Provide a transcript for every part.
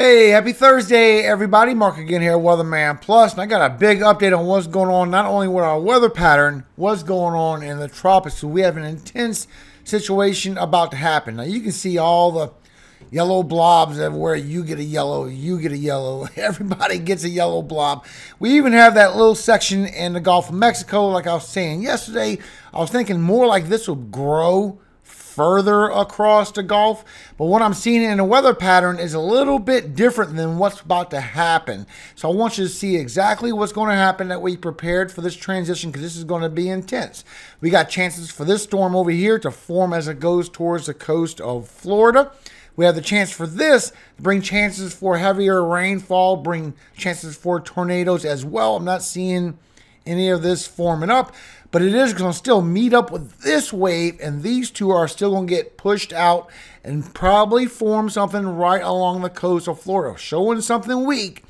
Hey, happy Thursday, everybody. Mark again here, Weatherman Plus, and I got a big update on what's going on, not only with our weather pattern, what's going on in the tropics. So we have an intense situation about to happen. Now you can see all the yellow blobs everywhere. You get a yellow, you get a yellow, everybody gets a yellow blob. We even have that little section in the Gulf of Mexico, like I was saying yesterday. I was thinking more like this would grow further across the Gulf. But what I'm seeing in the weather pattern is a little bit different than what's about to happen. So I want you to see exactly what's going to happen that we prepared for this transition because this is going to be intense. We got chances for this storm over here to form as it goes towards the coast of Florida. We have the chance for this to bring chances for heavier rainfall, bring chances for tornadoes as well. I'm not seeing any of this forming up, but it is going to still meet up with this wave, and these two are still going to get pushed out and probably form something right along the coast of Florida, showing something weak.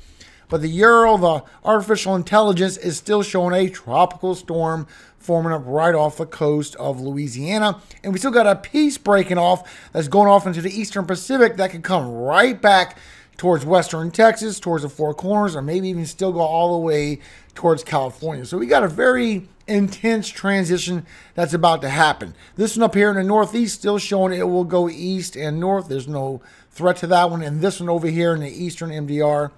But the Euro, the artificial intelligence, is still showing a tropical storm forming up right off the coast of Louisiana. And we still got a piece breaking off that's going off into the eastern Pacific that could come right back towards western Texas, towards the Four Corners, or maybe even still go all the way towards California. So we got a very intense transition that's about to happen. This one up here in the northeast still showing it will go east and north. There's no threat to that one. And this one over here in the eastern MDR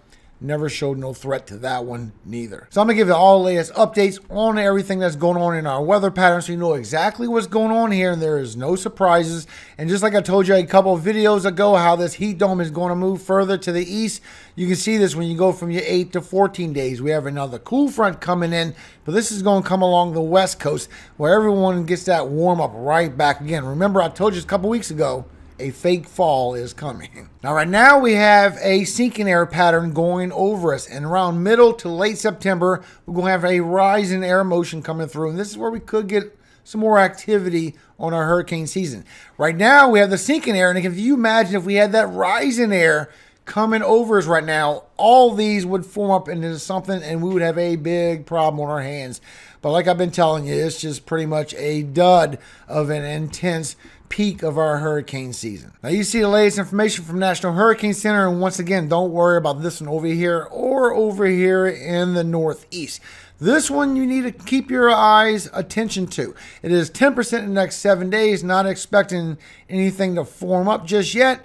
never showed no threat to that one neither. So I'm gonna give you all the latest updates on everything that's going on in our weather pattern so you know exactly what's going on here and there is no surprises. And just like I told you a couple videos ago how this heat dome is going to move further to the east, you can see this when you go from your 8 to 14 days. We have another cool front coming in, but this is going to come along the west coast where everyone gets that warm up right back again. Remember I told you a couple weeks ago a fake fall is coming. Now, right now we have a sinking air pattern going over us, and around middle to late September, we're going to have a rise in air motion coming through, and this is where we could get some more activity on our hurricane season. Right now, we have the sinking air, and if you imagine if we had that rise in air coming over us right now, all these would form up into something, and we would have a big problem on our hands. But like I've been telling you, it's just pretty much a dud of an intense peak of our hurricane season. Now you see the latest information from National Hurricane Center and once again don't worry about this one over here or over here in the northeast. This one you need to keep your eyes attention to. It is 10% in the next seven days, not expecting anything to form up just yet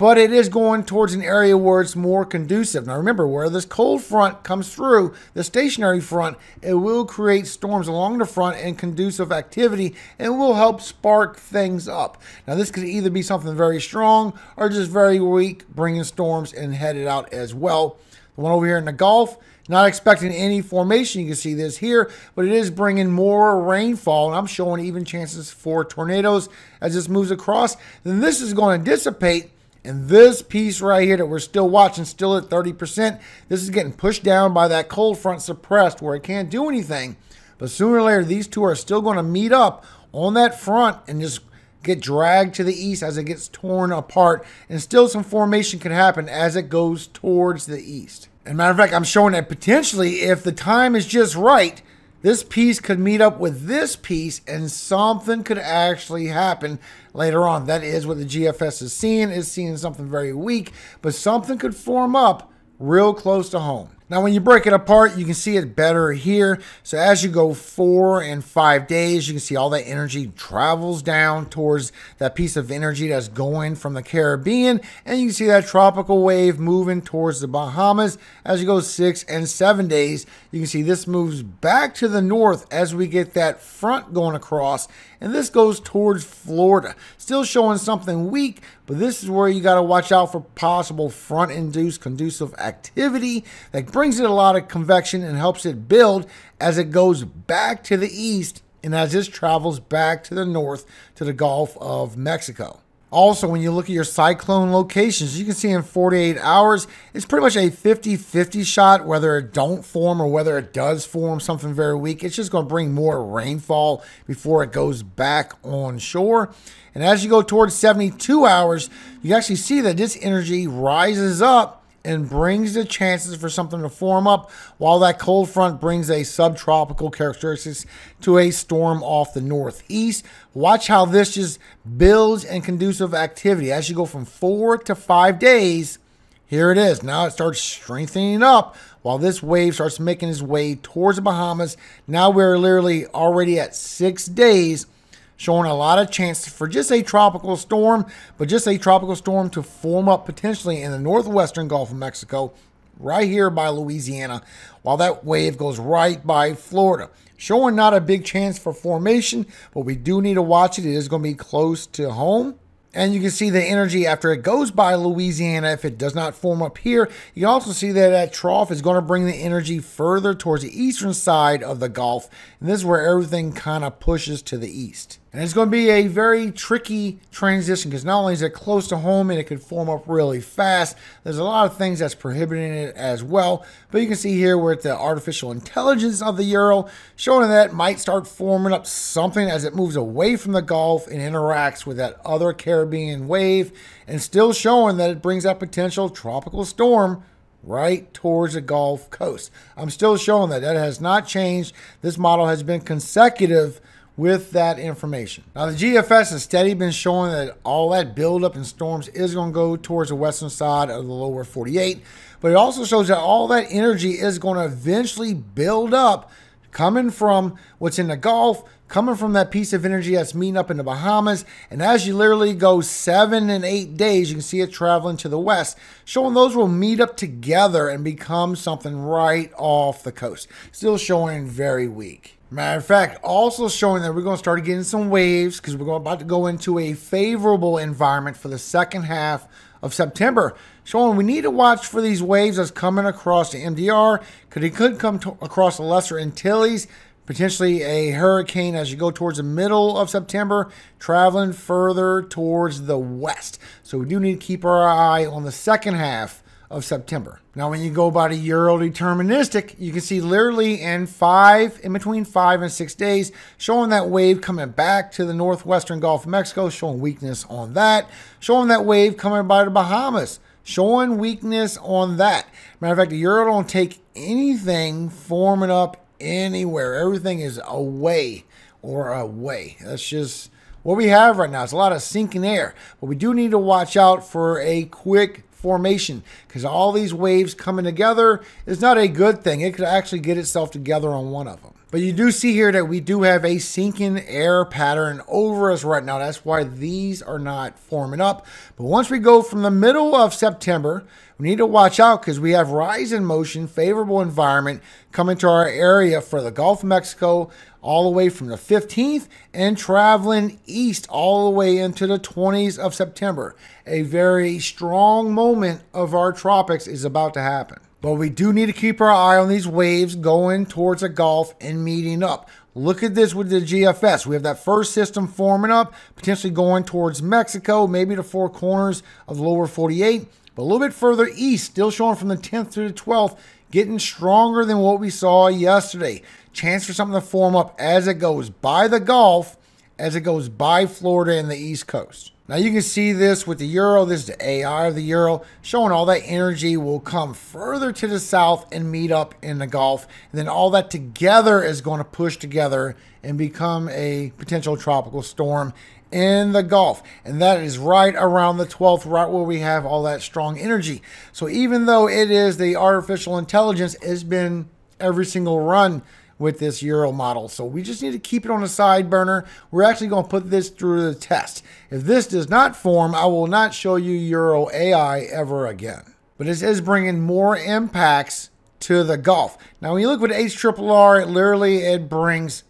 but it is going towards an area where it's more conducive. Now remember, where this cold front comes through, the stationary front, it will create storms along the front and conducive activity and will help spark things up. Now this could either be something very strong or just very weak, bringing storms and headed out as well. The one over here in the Gulf, not expecting any formation. You can see this here, but it is bringing more rainfall, and I'm showing even chances for tornadoes as this moves across. Then this is going to dissipate and this piece right here that we're still watching, still at 30%, this is getting pushed down by that cold front suppressed where it can't do anything. But sooner or later, these two are still going to meet up on that front and just get dragged to the east as it gets torn apart. And still some formation can happen as it goes towards the east. And matter of fact, I'm showing that potentially if the time is just right, this piece could meet up with this piece and something could actually happen later on. That is what the GFS is seeing, is seeing something very weak, but something could form up real close to home. Now, when you break it apart, you can see it better here. So as you go four and five days, you can see all that energy travels down towards that piece of energy that's going from the Caribbean. And you can see that tropical wave moving towards the Bahamas. As you go six and seven days, you can see this moves back to the north as we get that front going across. And this goes towards Florida. Still showing something weak, but this is where you got to watch out for possible front-induced conducive activity that brings it a lot of convection and helps it build as it goes back to the east and as this travels back to the north to the Gulf of Mexico. Also, when you look at your cyclone locations, you can see in 48 hours, it's pretty much a 50-50 shot, whether it don't form or whether it does form something very weak. It's just going to bring more rainfall before it goes back on shore. And as you go towards 72 hours, you actually see that this energy rises up and brings the chances for something to form up, while that cold front brings a subtropical characteristics to a storm off the northeast. Watch how this just builds and conducive activity as you go from four to five days. Here it is. Now it starts strengthening up while this wave starts making its way towards the Bahamas. Now we're literally already at six days, showing a lot of chance for just a tropical storm, but just a tropical storm to form up potentially in the northwestern Gulf of Mexico, right here by Louisiana, while that wave goes right by Florida. Showing not a big chance for formation, but we do need to watch it. It is going to be close to home. And you can see the energy after it goes by Louisiana if it does not form up here. You can also see that that trough is going to bring the energy further towards the eastern side of the Gulf. And this is where everything kind of pushes to the east. And it's going to be a very tricky transition because not only is it close to home and it could form up really fast, there's a lot of things that's prohibiting it as well. But you can see here where the artificial intelligence of the Euro showing that might start forming up something as it moves away from the Gulf and interacts with that other Caribbean wave and still showing that it brings that potential tropical storm right towards the Gulf Coast. I'm still showing that. That has not changed. This model has been consecutive with that information. Now, the GFS has steady been showing that all that buildup in storms is going to go towards the western side of the lower 48, but it also shows that all that energy is going to eventually build up coming from what's in the Gulf, coming from that piece of energy that's meeting up in the Bahamas. And as you literally go seven and eight days, you can see it traveling to the west, showing those will meet up together and become something right off the coast. Still showing very weak. Matter of fact, also showing that we're going to start getting some waves because we're about to go into a favorable environment for the second half of September. Showing we need to watch for these waves that's coming across the MDR because it could come across the Lesser Antilles, potentially a hurricane as you go towards the middle of September, traveling further towards the west. So we do need to keep our eye on the second half of September. Now, when you go by the Euro deterministic, you can see literally in five, in between five and six days, showing that wave coming back to the northwestern Gulf of Mexico, showing weakness on that, showing that wave coming by the Bahamas, showing weakness on that. Matter of fact, the Euro don't take anything forming up anywhere. Everything is away or away. That's just what we have right now. It's a lot of sinking air, but we do need to watch out for a quick formation because all these waves coming together is not a good thing. It could actually get itself together on one of them. But you do see here that we do have a sinking air pattern over us right now. That's why these are not forming up. But once we go from the middle of September, we need to watch out because we have rise in motion, favorable environment coming to our area for the Gulf of Mexico all the way from the 15th and traveling east all the way into the 20s of September. A very strong moment of our tropics is about to happen. But we do need to keep our eye on these waves going towards the Gulf and meeting up. Look at this with the GFS. We have that first system forming up, potentially going towards Mexico, maybe the four corners of the lower 48. But a little bit further east, still showing from the 10th to the 12th, getting stronger than what we saw yesterday. Chance for something to form up as it goes by the Gulf, as it goes by Florida and the East Coast. Now you can see this with the euro. This is the AI of the euro, showing all that energy will come further to the south and meet up in the Gulf. And then all that together is going to push together and become a potential tropical storm in the Gulf. And that is right around the 12th, right where we have all that strong energy. So even though it is the artificial intelligence, has been every single run with this Euro model. So we just need to keep it on the side burner. We're actually going to put this through the test. If this does not form, I will not show you Euro AI ever again. But this is bringing more impacts to the Gulf. Now, when you look at HRRR, it literally it brings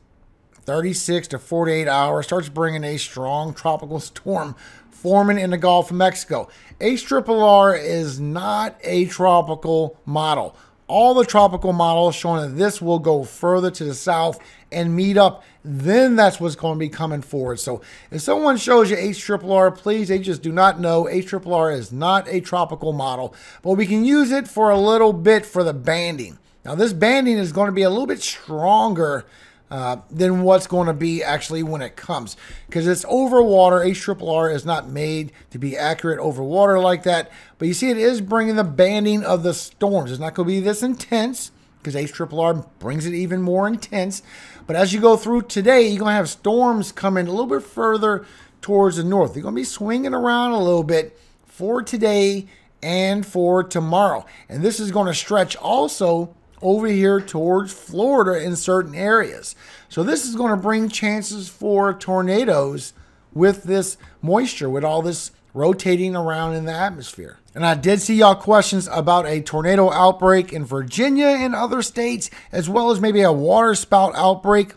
36 to 48 hours, starts bringing a strong tropical storm forming in the Gulf of Mexico. HRRR is not a tropical model all the tropical models showing that this will go further to the south and meet up, then that's what's going to be coming forward. So if someone shows you HRRR, please, they just do not know. HRRR is not a tropical model, but we can use it for a little bit for the banding. Now this banding is going to be a little bit stronger uh, than what's going to be actually when it comes. Because it's over water. HRRR is not made to be accurate over water like that. But you see, it is bringing the banding of the storms. It's not going to be this intense because HRRR brings it even more intense. But as you go through today, you're going to have storms coming a little bit further towards the north. They're going to be swinging around a little bit for today and for tomorrow. And this is going to stretch also over here towards Florida in certain areas. So this is going to bring chances for tornadoes with this moisture, with all this rotating around in the atmosphere. And I did see y'all questions about a tornado outbreak in Virginia and other states, as well as maybe a waterspout outbreak.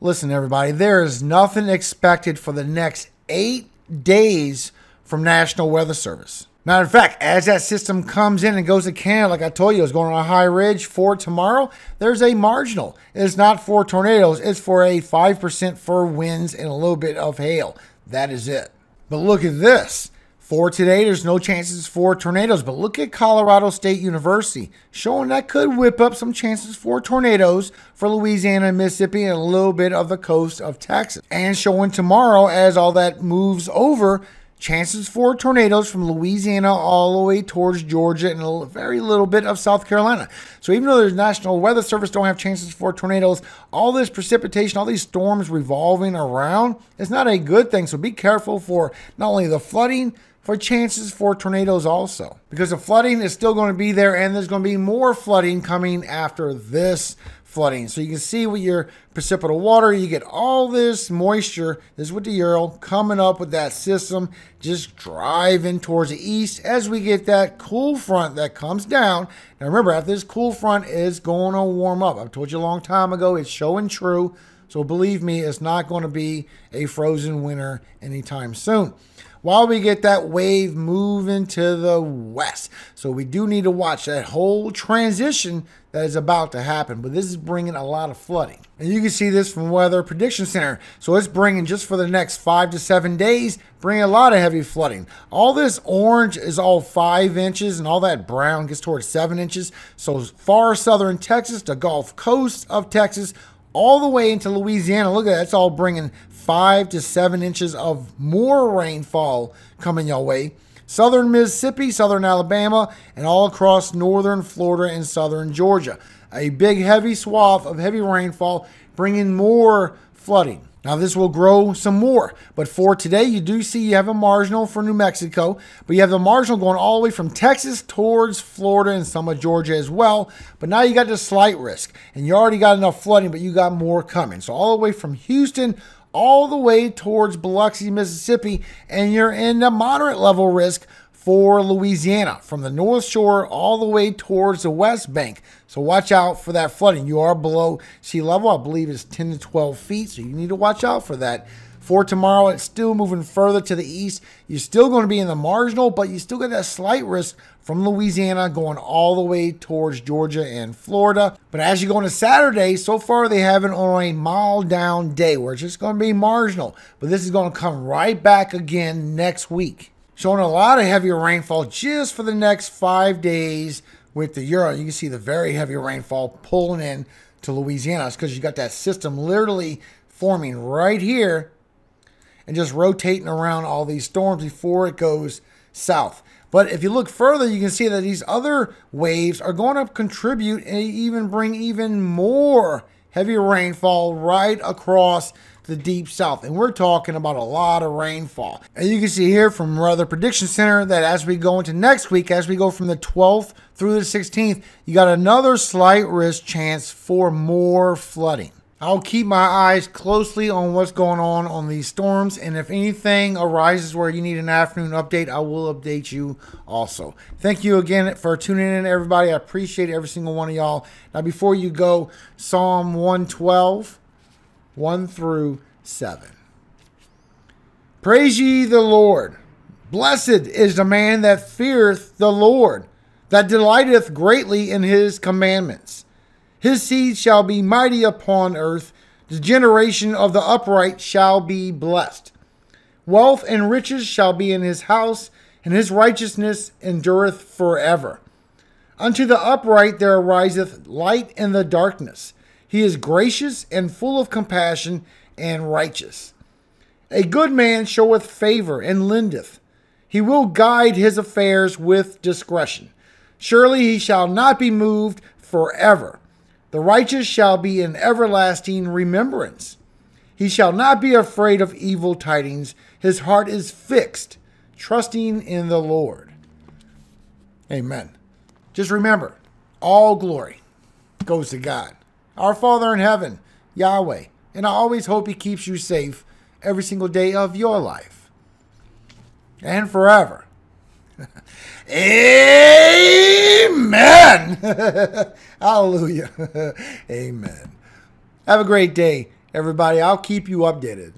Listen, everybody, there is nothing expected for the next eight days from National Weather Service. Matter of fact, as that system comes in and goes to Canada, like I told you, it's going on a high ridge for tomorrow. There's a marginal. It's not for tornadoes, it's for a 5% for winds and a little bit of hail. That is it. But look at this. For today, there's no chances for tornadoes. But look at Colorado State University, showing that could whip up some chances for tornadoes for Louisiana Mississippi and a little bit of the coast of Texas. And showing tomorrow, as all that moves over, chances for tornadoes from Louisiana all the way towards Georgia and a very little bit of South Carolina. So even though there's National Weather Service don't have chances for tornadoes, all this precipitation, all these storms revolving around, it's not a good thing. So be careful for not only the flooding, for chances for tornadoes also. Because the flooding is still going to be there and there's going to be more flooding coming after this flooding. So you can see with your precipitable water, you get all this moisture. This is with the Euro coming up with that system, just driving towards the east as we get that cool front that comes down. Now remember, after this cool front is going to warm up. I've told you a long time ago, it's showing true. So believe me, it's not going to be a frozen winter anytime soon while we get that wave moving to the west. So we do need to watch that whole transition that is about to happen. But this is bringing a lot of flooding. And you can see this from Weather Prediction Center. So it's bringing just for the next five to seven days, bringing a lot of heavy flooding. All this orange is all five inches and all that brown gets towards seven inches. So far southern Texas, the Gulf Coast of Texas, all the way into Louisiana. Look at that. It's all bringing five to seven inches of more rainfall coming your way. Southern Mississippi, southern Alabama, and all across northern Florida and southern Georgia. A big, heavy swath of heavy rainfall bringing more flooding. Now, this will grow some more, but for today, you do see you have a marginal for New Mexico, but you have the marginal going all the way from Texas towards Florida and some of Georgia as well. But now you got the slight risk, and you already got enough flooding, but you got more coming. So, all the way from Houston all the way towards Biloxi, Mississippi, and you're in the moderate level risk for Louisiana from the North Shore all the way towards the West Bank. So watch out for that flooding. You are below sea level, I believe it's 10 to 12 feet, so you need to watch out for that. For tomorrow, it's still moving further to the east. You're still going to be in the marginal, but you still got that slight risk from Louisiana going all the way towards Georgia and Florida. But as you go into Saturday, so far they have it on a mild down day where it's just going to be marginal. But this is going to come right back again next week. Showing a lot of heavier rainfall just for the next five days with the Euro. You can see the very heavy rainfall pulling in to Louisiana. It's because you got that system literally forming right here and just rotating around all these storms before it goes south. But if you look further, you can see that these other waves are going to contribute and even bring even more heavy rainfall right across the deep south. And we're talking about a lot of rainfall. And you can see here from Weather Prediction Center that as we go into next week, as we go from the 12th through the 16th, you got another slight risk chance for more flooding. I'll keep my eyes closely on what's going on on these storms, and if anything arises where you need an afternoon update, I will update you also. Thank you again for tuning in, everybody. I appreciate every single one of y'all. Now, before you go, Psalm 112, 1 through 7. Praise ye the Lord. Blessed is the man that feareth the Lord, that delighteth greatly in his commandments. His seed shall be mighty upon earth. The generation of the upright shall be blessed. Wealth and riches shall be in his house, and his righteousness endureth forever. Unto the upright there ariseth light in the darkness. He is gracious and full of compassion and righteous. A good man showeth favor and lendeth. He will guide his affairs with discretion. Surely he shall not be moved forever. The righteous shall be in everlasting remembrance. He shall not be afraid of evil tidings. His heart is fixed, trusting in the Lord. Amen. Just remember, all glory goes to God, our Father in heaven, Yahweh. And I always hope He keeps you safe every single day of your life and forever. Amen. Hallelujah. Amen. Have a great day, everybody. I'll keep you updated.